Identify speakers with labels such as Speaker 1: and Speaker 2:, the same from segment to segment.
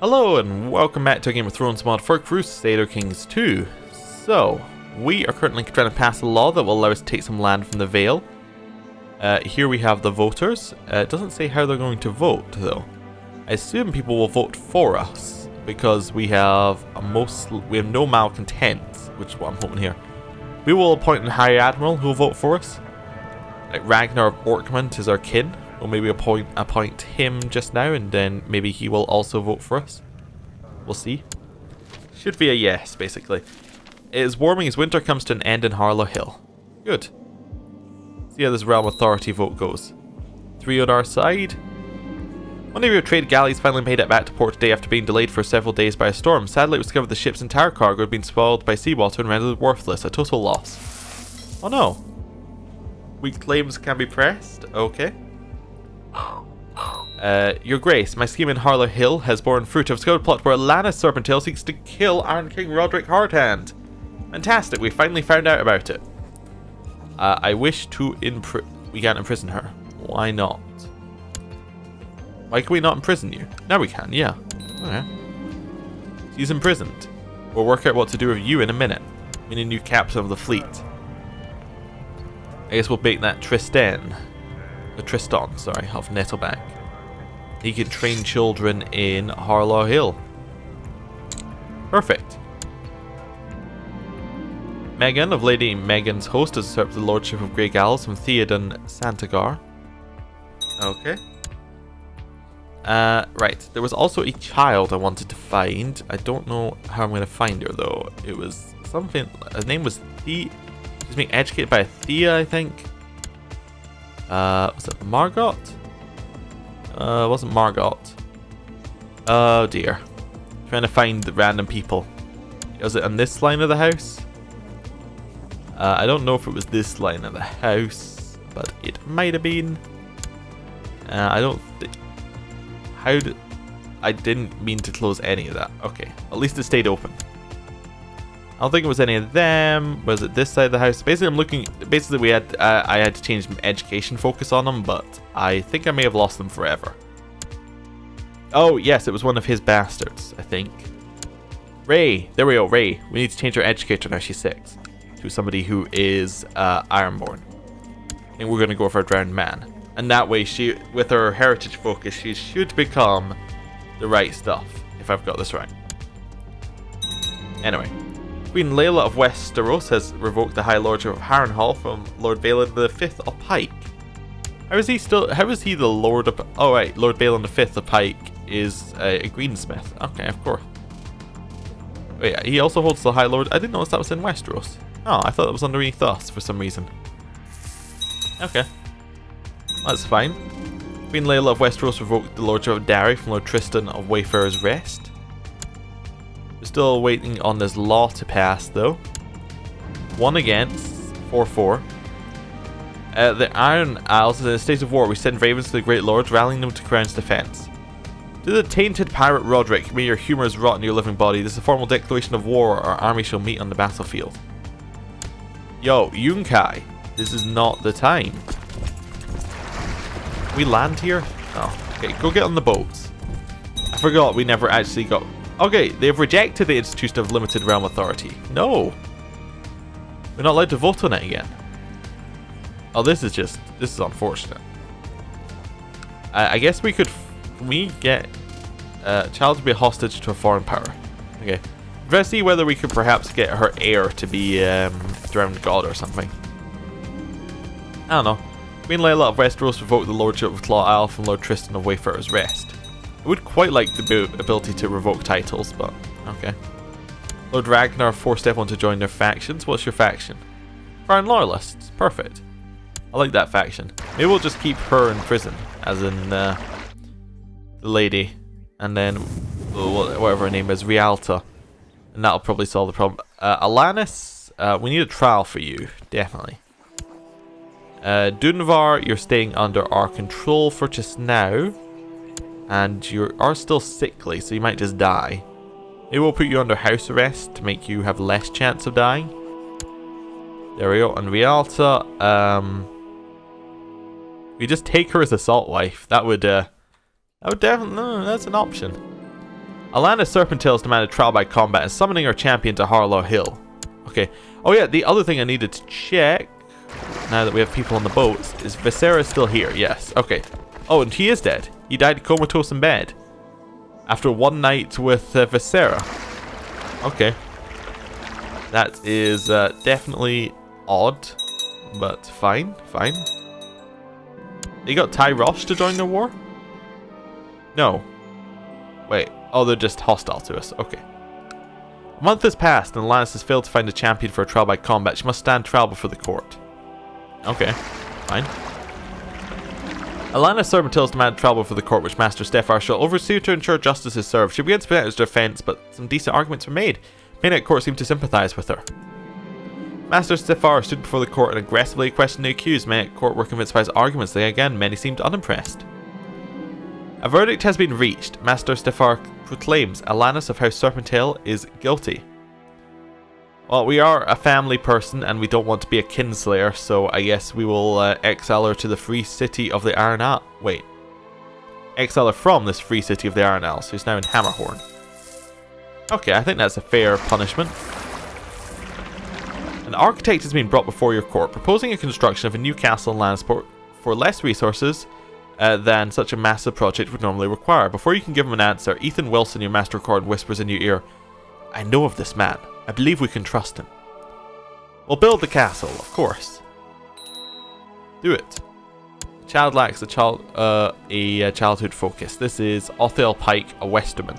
Speaker 1: Hello and welcome back to a Game of Thrones mod for Crusader Kings 2. So, we are currently trying to pass a law that will allow us to take some land from the Vale. Uh, here we have the voters. Uh, it doesn't say how they're going to vote though. I assume people will vote for us because we have a most we have no malcontents, which is what I'm hoping here. We will appoint a High Admiral who will vote for us. Like Ragnar of Orkmont is our kin, We'll maybe appoint, appoint him just now and then maybe he will also vote for us. We'll see. Should be a yes, basically. It is warming as winter comes to an end in Harlow Hill. Good. See how this Realm Authority vote goes. Three on our side. One of your trade galleys finally made it back to port today after being delayed for several days by a storm. Sadly, it was discovered the ship's entire cargo had been spoiled by seawater and rendered worthless. A total loss. Oh no. Weak claims can be pressed. Okay. Uh, Your Grace, my scheme in Harlow Hill has borne fruit. I've a plot where Lannis Serpentale seeks to kill Iron King Roderick Hardhand. Fantastic, we finally found out about it. Uh, I wish to impri- we can't imprison her. Why not? Why can we not imprison you? Now we can, yeah. Okay. She's imprisoned. We'll work out what to do with you in a minute. Meaning new captain of the fleet. I guess we'll make that Tristan. The Tristan, sorry, of Nettlebank. He can train children in Harlow Hill. Perfect. Megan of Lady Megan's host has usurped the lordship of Grey Galls from Theoden Santagar. Okay. Uh, right. There was also a child I wanted to find. I don't know how I'm going to find her though. It was something. Her name was The. She's being educated by Thea, I think. Uh, was it Margot? Uh, wasn't Margot. Oh dear. Trying to find the random people. Was it on this line of the house? Uh, I don't know if it was this line of the house, but it might have been. Uh, I don't. How did... I didn't mean to close any of that. Okay, at least it stayed open. I don't think it was any of them. Was it this side of the house? Basically, I'm looking. Basically, we had uh, I had to change education focus on them, but I think I may have lost them forever. Oh yes, it was one of his bastards. I think. Ray, there we go. Ray, we need to change our educator now. She's six to somebody who is uh, Ironborn, and we're gonna go for a drowned man. And that way, she with her heritage focus, she should become the right stuff. If I've got this right. Anyway, Queen Layla of Westeros has revoked the High Lordship of Harrenhal from Lord Balon V of Pike. How is he still? How is he the Lord of? Oh right, Lord Balon V of Pike is a, a greensmith. Okay, of course. Wait, he also holds the High Lord. I didn't notice that was in Westeros. Oh, I thought that was underneath us for some reason. Okay, that's fine. Queen Layla of Westeros revoked the Lordship of Darry from Lord Tristan of Wayfarer's Rest. Still waiting on this law to pass, though. One against, 4-4. Uh, the Iron Isles is in a state of war. We send ravens to the Great Lords, rallying them to Crown's defense. To the tainted pirate Roderick, may your humors rot in your living body. This is a formal declaration of war. Our army shall meet on the battlefield. Yo, Yunkai, this is not the time. We land here? Oh, okay, go get on the boats. I forgot we never actually got Okay, they've rejected the institution of limited realm authority. No. We're not allowed to vote on it again. Oh, this is just, this is unfortunate. I, I guess we could, we get uh, child to be a hostage to a foreign power. Okay. Let's see whether we could perhaps get her heir to be um, drowned god or something. I don't know. Queen Layla of Westeros revoked the lordship of Claw Isle from Lord Tristan of Wayfarer's Rest. I would quite like the ability to revoke titles, but okay. Lord Ragnar forced everyone to join their factions. What's your faction? Crown Loyalists. Perfect. I like that faction. Maybe we'll just keep her in prison, as in uh, the lady, and then whatever her name is, Rialta, and that'll probably solve the problem. Uh, Alanis, uh, we need a trial for you, definitely. Uh, Dunvar, you're staying under our control for just now and you are still sickly, so you might just die. It will put you under house arrest to make you have less chance of dying. There we go. And Rialta, um, we just take her as a salt wife. That would, uh, that would definitely, that's an option. Alana Serpentale's demanded trial by combat and summoning her champion to Harlow Hill. Okay. Oh yeah, the other thing I needed to check, now that we have people on the boats, is Viscera still here? Yes. Okay. Oh, and he is dead. He died comatose in bed. After one night with uh, Viscera. Okay. That is uh, definitely odd, but fine, fine. You got Tyrosh to join the war? No. Wait. Oh, they're just hostile to us. Okay. A month has passed and Lannis has failed to find a champion for a trial by combat. She must stand trial before the court. Okay. Fine. Alana Serpentale's demand trial for the court which Master Stefar shall oversee to ensure justice is served. She begins to present his defense, but some decent arguments were made. Many at court seemed to sympathize with her. Master Stefar stood before the court and aggressively questioned the accused. Many at court were convinced by his arguments. They again, many seemed unimpressed. A verdict has been reached. Master Stefar proclaims Alanis of House Serpentale is guilty. Well, we are a family person and we don't want to be a kinslayer, so I guess we will uh, exile her to the free city of the Iron Wait. Exile her from this free city of the Iron Isles, who's now in Hammerhorn. Okay, I think that's a fair punishment. An architect has been brought before your court, proposing a construction of a new castle in Lannisport for less resources uh, than such a massive project would normally require. Before you can give him an answer, Ethan Wilson, your master card, whispers in your ear, I know of this man. I believe we can trust him. We'll build the castle, of course. Do it. Child lacks a child uh, a, a childhood focus. This is Othel Pike, a Westerman.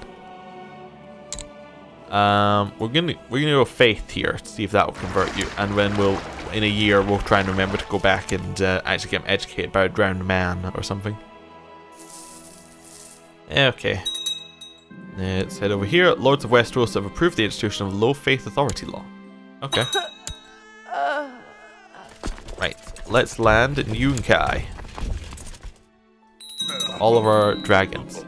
Speaker 1: Um, we're gonna we're gonna go faith here to see if that will convert you, and then we'll in a year we'll try and remember to go back and uh, actually get him educated by a drowned man or something. Okay. Let's head over here. Lords of Westeros have approved the institution of low faith authority law. Okay. Right. Let's land in Yunkai. All of our dragons.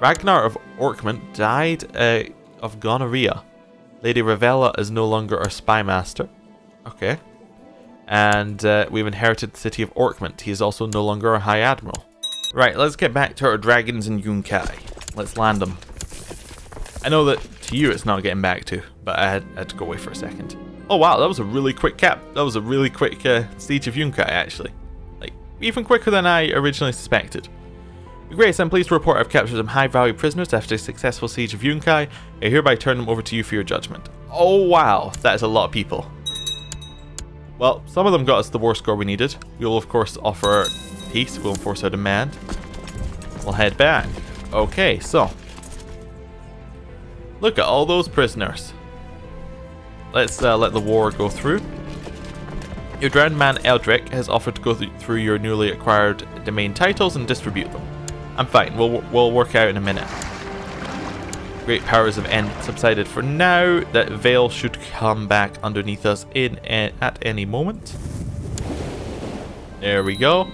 Speaker 1: Ragnar of Orkmont died uh, of gonorrhea. Lady Ravella is no longer our spy master. Okay. And uh, we've inherited the city of Orkmont. He is also no longer our High Admiral. Right, let's get back to our dragons in Yunkai. Let's land them. I know that to you it's not getting back to, but I had, had to go away for a second. Oh wow, that was a really quick cap. That was a really quick uh, siege of Yunkai actually. Like, even quicker than I originally suspected. Grace, I'm pleased to report I've captured some high-value prisoners after a successful siege of Yunkai. I hereby turn them over to you for your judgment. Oh wow, that is a lot of people. Well, some of them got us the war score we needed. We will of course offer peace, we'll enforce our demand. We'll head back. Okay, so. Look at all those prisoners. Let's uh, let the war go through. Your drowned man Eldrick has offered to go th through your newly acquired domain titles and distribute them. I'm fine, we'll, we'll work out in a minute. Great powers have end subsided for now. That veil should come back underneath us in a, at any moment. There we go.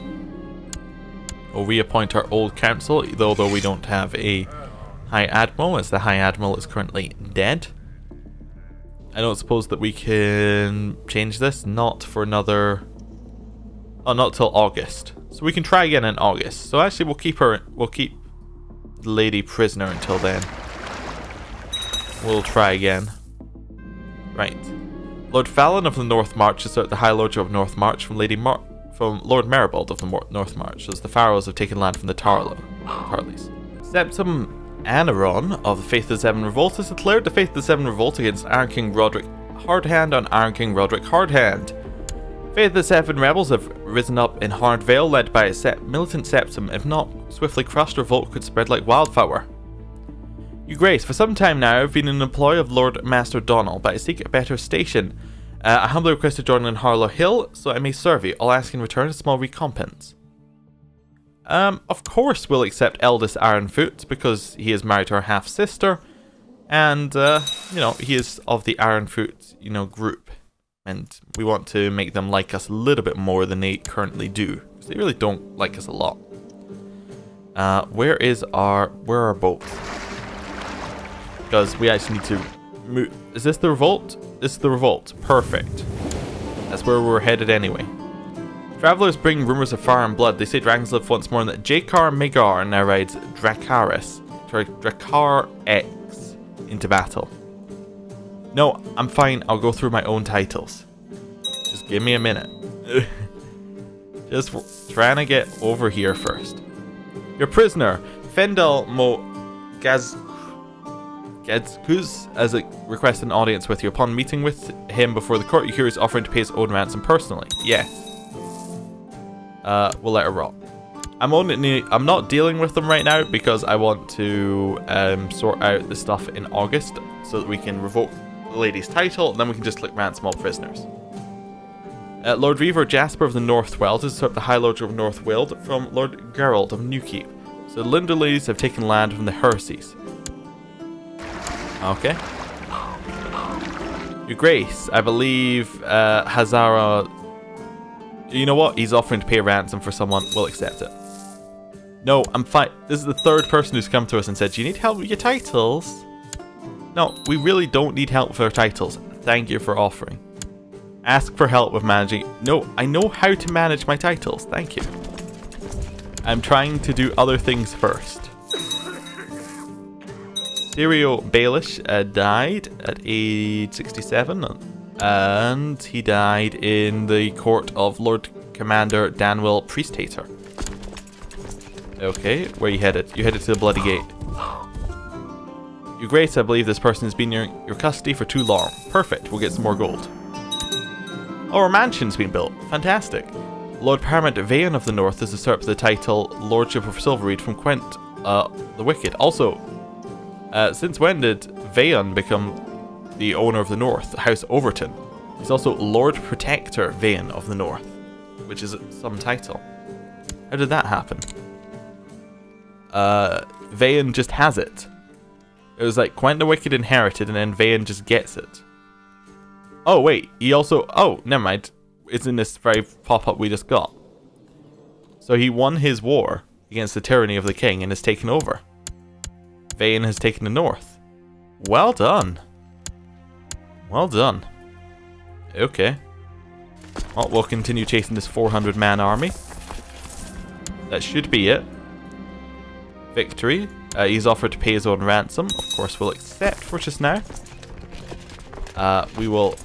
Speaker 1: We'll reappoint our old council, although we don't have a High Admiral, as the High Admiral is currently dead. I don't suppose that we can change this, not for another... Oh, not till August. So we can try again in August. So actually we'll keep her, we'll keep the lady prisoner until then. We'll try again. Right. Lord Fallon of the North March is at the High Lord of North March from Lady Mar from Lord Maribald of the North March, as the Pharaohs have taken land from the Tarlo, Tarleys. Septon Anaron of the Faith of the Seven Revolt has declared the Faith of the Seven Revolt against Iron King Roderick Hardhand on Iron King Roderick Hardhand. Faith of the Seven rebels have risen up in Hard Vale, led by a militant Septon. If not swiftly crushed, revolt could spread like wildfire. Your Grace, for some time now I've been in the employ of Lord Master Donnell, but I seek a better station. Uh, I humbly request to join in Harlow Hill, so I may serve you. I'll ask in return a small recompense. Um, of course we'll accept eldest Ironfoot, because he is married to our half-sister, and, uh, you know, he is of the Ironfoot, you know, group and we want to make them like us a little bit more than they currently do because they really don't like us a lot uh, where is our where are our boats because we actually need to move is this the revolt is the revolt perfect that's where we're headed anyway travelers bring rumors of fire and blood they say dragons live once more and that Jakar Magar now rides Dracaris Drakkar X into battle. No, I'm fine. I'll go through my own titles. Just give me a minute. Just trying to get over here first. Your prisoner, Fendel Mo Gaz Gadzkuz, as a request an audience with you. Upon meeting with him before the court, you hear he's offering to pay his own ransom personally. Yes. Uh, we'll let her rot. I'm only I'm not dealing with them right now because I want to um, sort out the stuff in August so that we can revoke the lady's title and then we can just click ransom all prisoners. Uh, Lord Reaver Jasper of the North Northweld has usurped the High Lord of Northweald from Lord Gerald of Newkeep. So the Linderleys have taken land from the Hersys. Okay. Your Grace, I believe uh, Hazara... You know what? He's offering to pay a ransom for someone. We'll accept it. No, I'm fine. This is the third person who's come to us and said, Do you need help with your titles? No, we really don't need help with our titles. Thank you for offering. Ask for help with managing. No, I know how to manage my titles. Thank you. I'm trying to do other things first. Sirio Baelish uh, died at age 67 and he died in the court of Lord Commander Danwell Priestator. Okay, where you headed? You headed to the Bloody Gate. Your Grace, I believe this person has been in your, your custody for too long. Perfect, we'll get some more gold. Oh, our mansion's been built. Fantastic. Lord Paramount Vayan of the North has usurped the title Lordship of Silverreed from Quent uh, the Wicked. Also, uh, since when did Vayan become the owner of the North, House Overton? He's also Lord Protector Vayan of the North, which is some title. How did that happen? uh, Vayan just has it. It was like Quent the Wicked inherited and then Vayan just gets it. Oh wait, he also... Oh, never mind. It's in this very pop-up we just got. So he won his war against the tyranny of the king and has taken over. Vayan has taken the north. Well done. Well done. Okay. Well, we'll continue chasing this 400-man army. That should be it victory. Uh, he's offered to pay his own ransom. Of course, we'll accept for just now. Uh, we will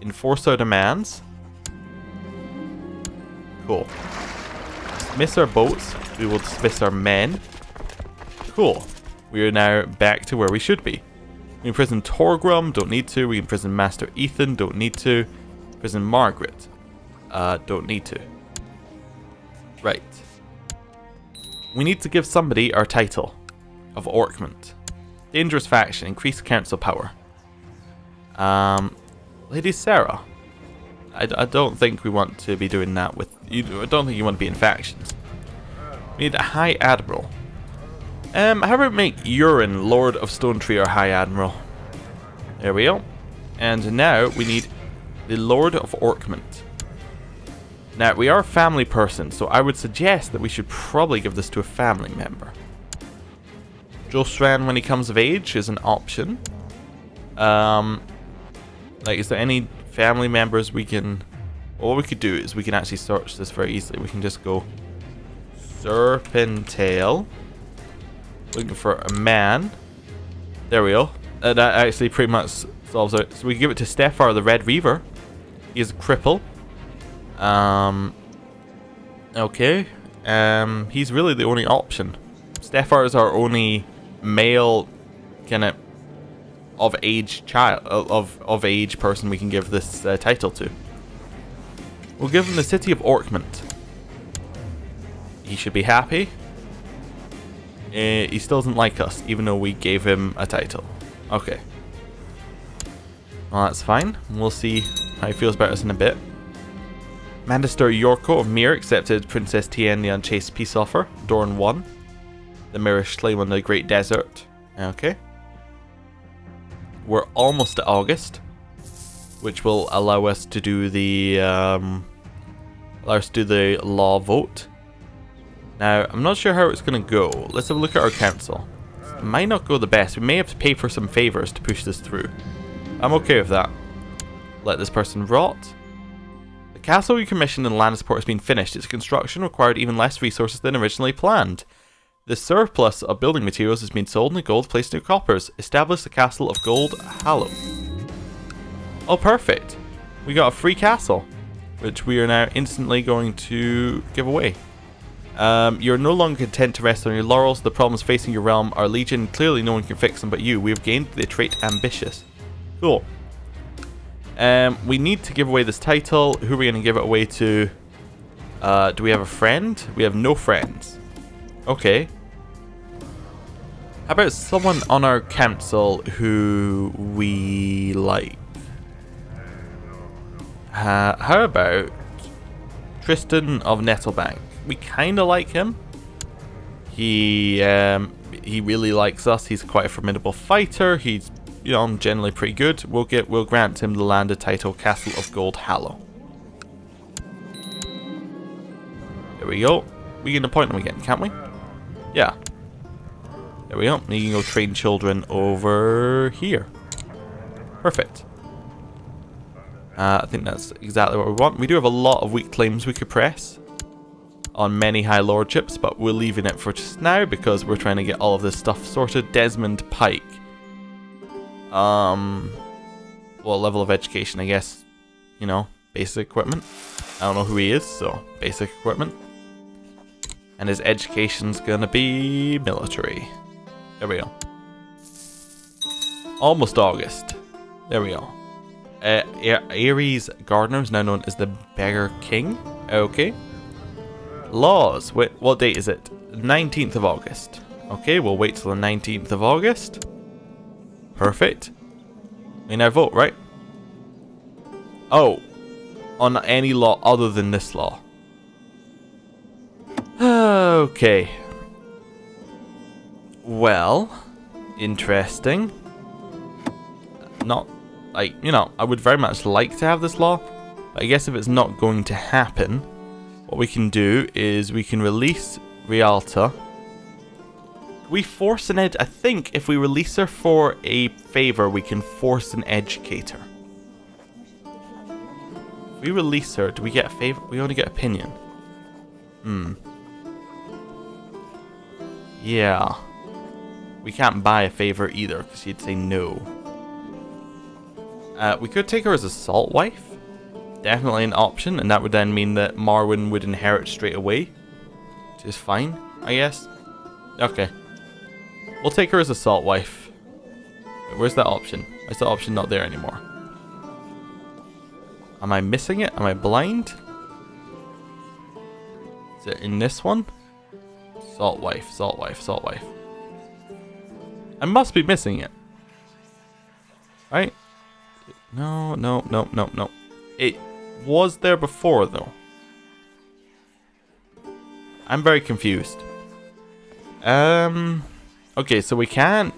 Speaker 1: enforce our demands. Cool. Dismiss our boats. We will dismiss our men. Cool. We are now back to where we should be. We imprison Torgrum, don't need to. We imprison Master Ethan, don't need to. Prison Margaret, uh, don't need to. Right. We need to give somebody our title of Orkmont. Dangerous faction, increased council power. Um, Lady Sarah. I, I don't think we want to be doing that with you. I don't think you want to be in factions. We need a High Admiral. Um, how about make Urin Lord of Stonetree or High Admiral? There we go. And now we need the Lord of Orkmont. Now, we are a family person, so I would suggest that we should probably give this to a family member. Josran, when he comes of age, is an option. Um, like, is there any family members we can... All we could do is we can actually search this very easily. We can just go Serpentale. Looking for a man. There we go. Uh, that actually pretty much solves it. So we give it to Stefar the Red Reaver. He's a cripple. Um, okay. Um, he's really the only option. Stefar is our only male kind of of age child of of age person we can give this uh, title to. We'll give him the city of Orkmont. He should be happy. Uh, he still doesn't like us, even though we gave him a title. Okay. Well, that's fine. We'll see how he feels about us in a bit. Magister Yorko of Myr accepted Princess Tien the Unchaste peace offer. Dorn 1. The Myrish claim on the Great Desert. Okay. We're almost to August, which will allow us to do the um, allow us to do the law vote. Now, I'm not sure how it's going to go. Let's have a look at our council. It might not go the best. We may have to pay for some favors to push this through. I'm okay with that. Let this person rot. The castle we commissioned in Lannisport has been finished. Its construction required even less resources than originally planned. The surplus of building materials has been sold and the gold placed into coppers. Establish the castle of Gold Hallow. Oh, perfect. We got a free castle, which we are now instantly going to give away. Um, you're no longer content to rest on your laurels. The problems facing your realm are legion. Clearly no one can fix them but you. We have gained the trait ambitious. Cool. Um, we need to give away this title. Who are we going to give it away to? Uh, do we have a friend? We have no friends. Okay. How about someone on our council who we like? Uh, how about Tristan of Nettlebank? We kind of like him. He um, he really likes us. He's quite a formidable fighter. He's you know generally pretty good. We'll get we'll grant him the landed title Castle of Gold Hallow. There we go. We can appoint him again, can't we? Yeah. There we go. You can go train children over here. Perfect. Uh, I think that's exactly what we want. We do have a lot of weak claims we could press on many high lordships, but we're leaving it for just now because we're trying to get all of this stuff sorted. Desmond Pike. Um, well, level of education, I guess. You know, basic equipment. I don't know who he is, so basic equipment. And his education's gonna be military. There we go. Almost August. There we go. Uh, Ares Gardener is now known as the Beggar King. Okay. Laws. Wait, what date is it? 19th of August. Okay, we'll wait till the 19th of August. Perfect. We now vote, right? Oh. On any law other than this law. Okay. Well, interesting. Not, like, you know, I would very much like to have this law. But I guess if it's not going to happen, what we can do is we can release Rialta. We force an ed. I think if we release her for a favor, we can force an educator. If we release her, do we get a favor? We only get opinion. Hmm. Yeah. We can't buy a favor either, because she'd say no. Uh, we could take her as a salt wife definitely an option, and that would then mean that Marwyn would inherit straight away. Which is fine, I guess. Okay. We'll take her as a salt wife. Where's that option? Is that option not there anymore? Am I missing it? Am I blind? Is it in this one? Salt wife, salt wife, salt wife. I must be missing it. Right? No, no, no, no, no. It was there before, though? I'm very confused. Um, okay, so we can't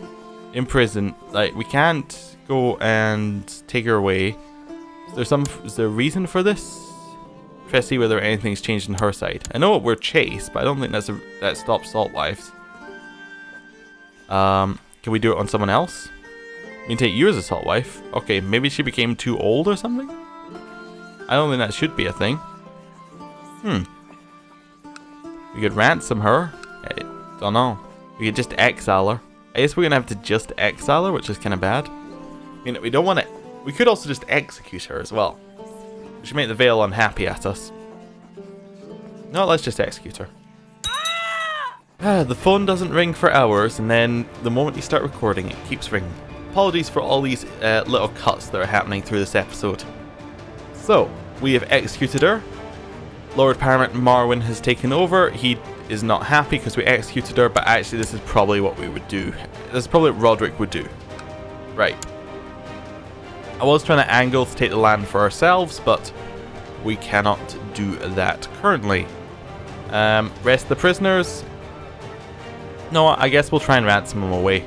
Speaker 1: imprison, like, we can't go and take her away. Is there some, is there a reason for this? Try to see whether anything's changed on her side. I know we're chased, but I don't think that's a, that stops salt wives. Um, can we do it on someone else? We can take you as a salt wife. Okay, maybe she became too old or something? I don't think that should be a thing. Hmm. We could ransom her. I don't know. We could just exile her. I guess we're going to have to just exile her, which is kind of bad. I mean, we don't want to... We could also just execute her as well. We should make the Veil unhappy at us. No, let's just execute her. Ah, the phone doesn't ring for hours, and then the moment you start recording, it keeps ringing. Apologies for all these uh, little cuts that are happening through this episode. So, we have executed her. Lord Paramount Marwyn has taken over. He is not happy because we executed her, but actually this is probably what we would do. This is probably what Roderick would do. Right. I was trying to angle to take the land for ourselves, but we cannot do that currently. Um, rest the prisoners. No, I guess we'll try and ransom them away.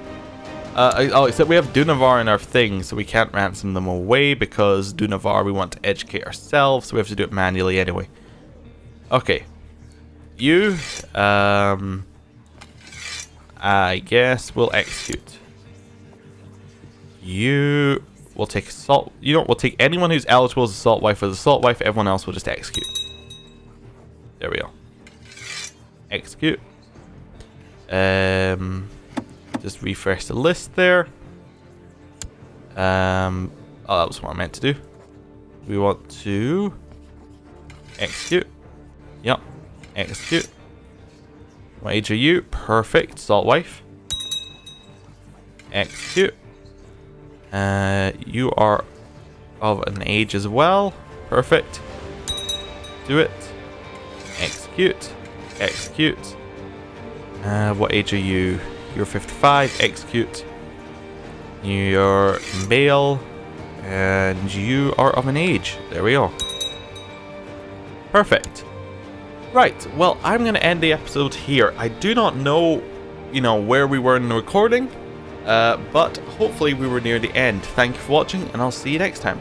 Speaker 1: Uh, oh, except we have Dunavar in our thing, so we can't ransom them away because Dunavar we want to educate ourselves, so we have to do it manually anyway. Okay. You, um, I guess we'll execute. You will take a salt. You know, we'll take anyone who's eligible as a salt wife as a salt wife. Everyone else will just execute. There we go. Execute. Um, just refresh the list there. Um, oh, that was what I meant to do. We want to execute. Yep, execute. What age are you? Perfect, salt wife. Execute. Uh, you are of an age as well. Perfect. Do it. Execute. Execute. Uh, what age are you? You're 55. Execute. You're male. And you are of an age. There we go. Perfect. Right, well, I'm going to end the episode here. I do not know, you know, where we were in the recording, uh, but hopefully we were near the end. Thank you for watching, and I'll see you next time.